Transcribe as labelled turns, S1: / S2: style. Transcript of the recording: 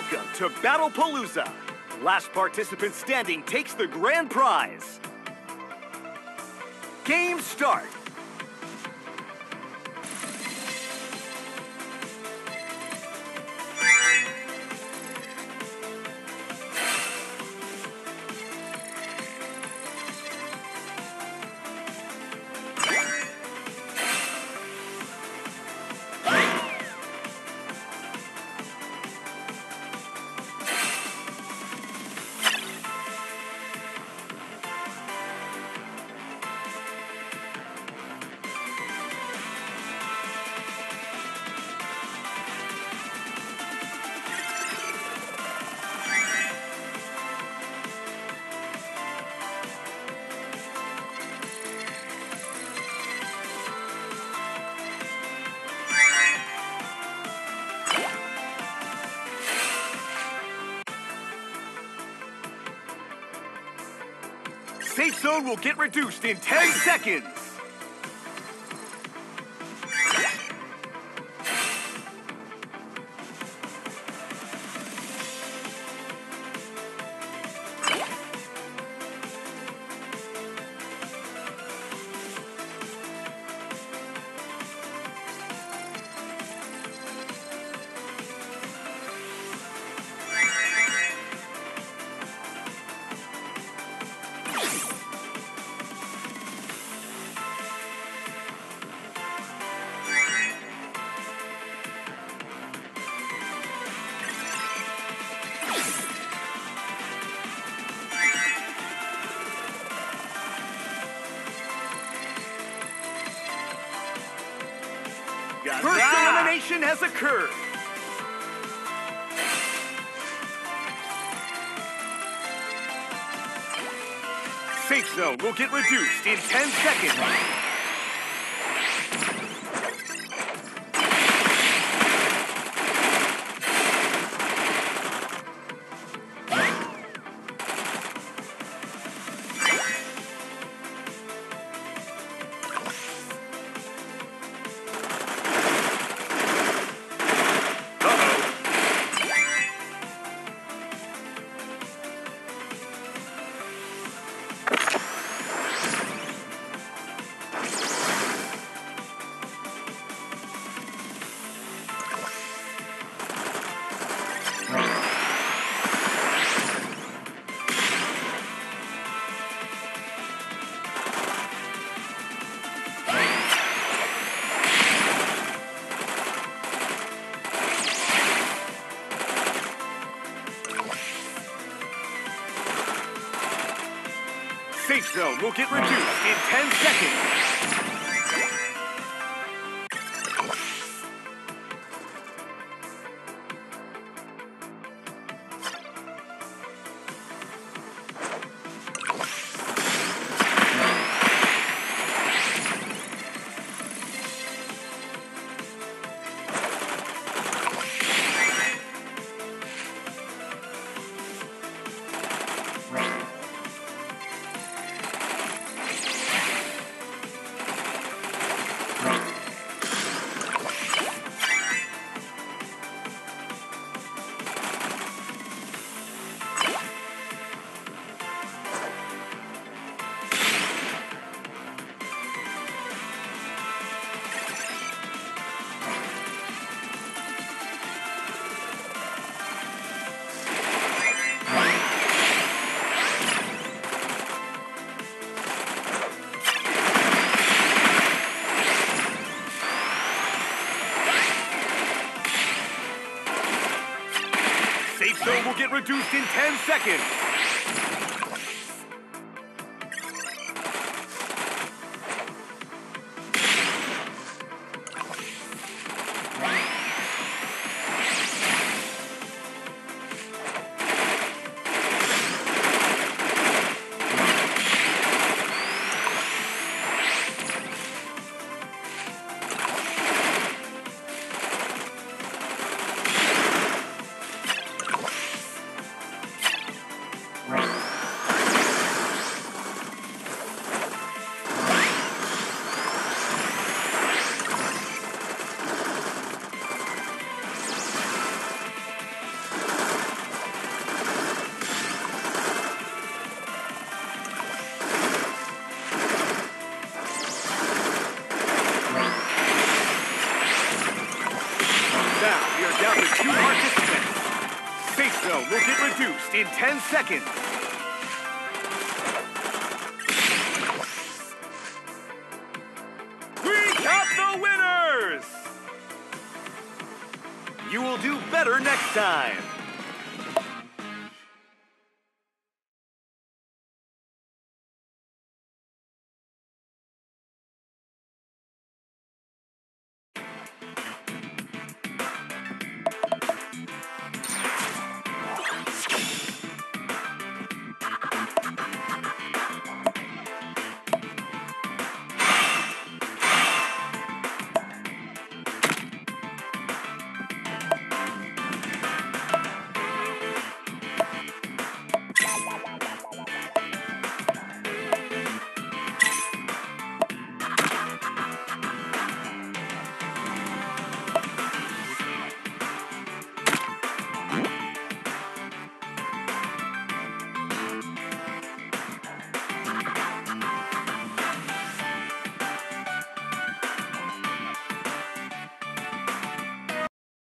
S1: Welcome to Battlepalooza. Last participant standing takes the grand prize. Game start. Zone will get reduced in 10 seconds. First ah! elimination has occurred. Safe zone will get reduced in 10 seconds. Safe zone will get reduced in 10 seconds. Reduced in 10 seconds. Get in 10 seconds. We got the winners! You will do better next time.